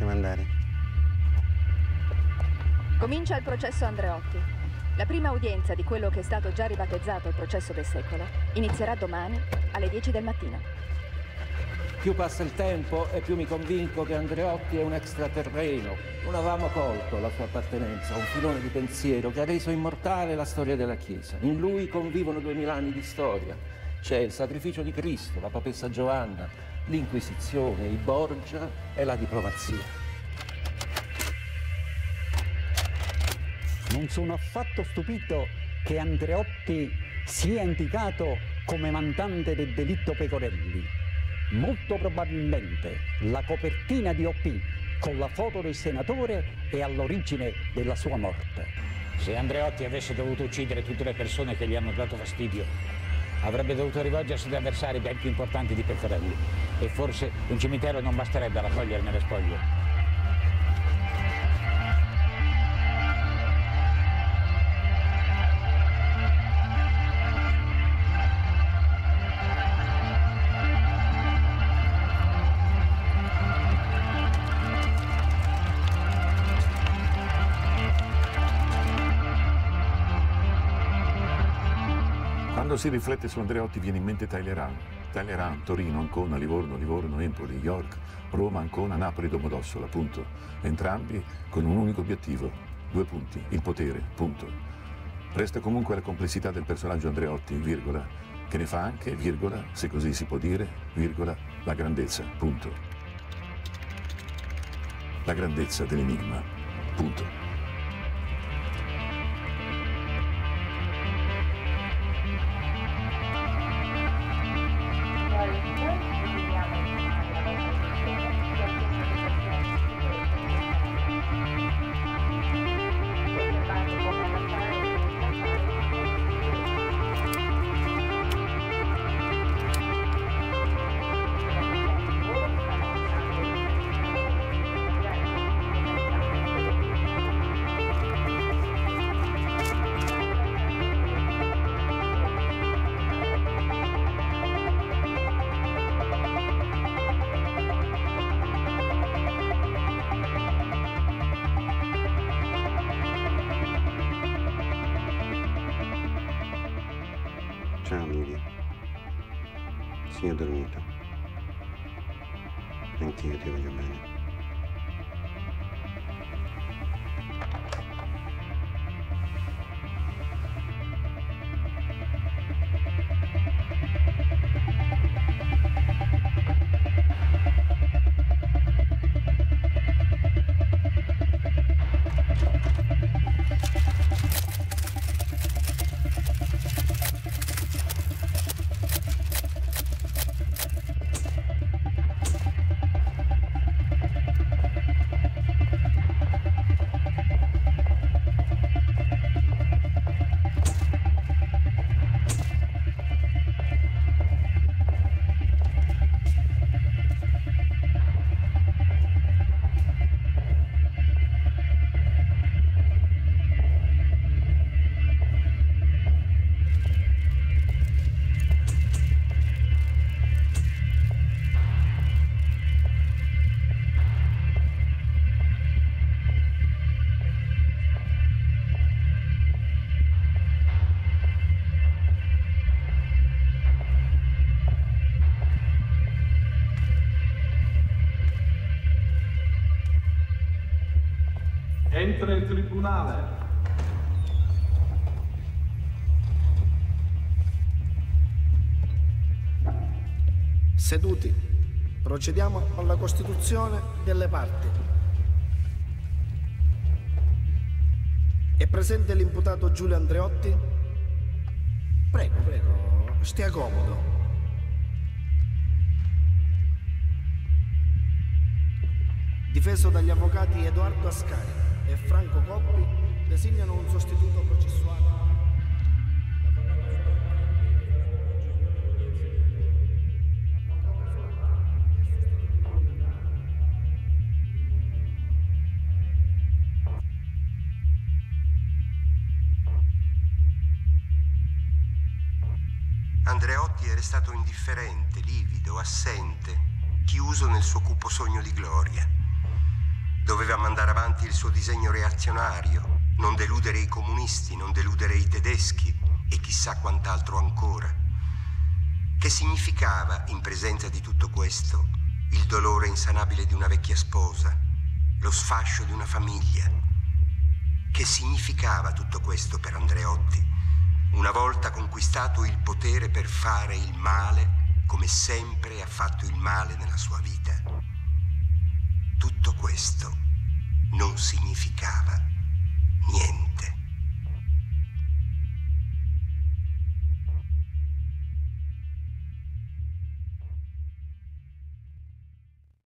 Possiamo andare. Comincia il processo Andreotti. La prima udienza di quello che è stato già ribattezzato il processo del secolo inizierà domani alle 10 del mattino. Più passa il tempo e più mi convinco che Andreotti è un extraterreno. Non avevamo colto la sua appartenenza a un filone di pensiero che ha reso immortale la storia della Chiesa. In lui convivono duemila anni di storia. C'è il sacrificio di Cristo, la papessa Giovanna, l'Inquisizione, i Borgia e la diplomazia. Non sono affatto stupito che Andreotti sia indicato come mandante del delitto Pecorelli. Molto probabilmente la copertina di OP con la foto del senatore è all'origine della sua morte. Se Andreotti avesse dovuto uccidere tutte le persone che gli hanno dato fastidio, avrebbe dovuto rivolgersi ad avversari ben più importanti di Pecorelli. E forse un cimitero non basterebbe a raccoglierne le spoglie. Quando si riflette su Andreotti viene in mente Talleyrand. Talleyrand, Torino, Ancona, Livorno, Livorno, Empoli, York, Roma, Ancona, Napoli, Domodossola, punto. Entrambi con un unico obiettivo, due punti, il potere, punto. Resta comunque la complessità del personaggio Andreotti, virgola, che ne fa anche, virgola, se così si può dire, virgola, la grandezza, punto. La grandezza dell'enigma, punto. Ciao Livia. Sì, ho dormito. Anch'io ti voglio bene. Entra il tribunale. Seduti, procediamo alla costituzione delle parti. È presente l'imputato Giulio Andreotti? Prego, prego, stia comodo. Difeso dagli avvocati Edoardo Ascari Franco Coppi, designano un sostituto processuale. Andreotti era stato indifferente, livido, assente, chiuso nel suo cupo sogno di gloria. Doveva mandare avanti il suo disegno reazionario, non deludere i comunisti, non deludere i tedeschi e chissà quant'altro ancora. Che significava, in presenza di tutto questo, il dolore insanabile di una vecchia sposa, lo sfascio di una famiglia? Che significava tutto questo per Andreotti? Una volta conquistato il potere per fare il male, come sempre ha fatto il male nella sua vita tutto questo non significava niente.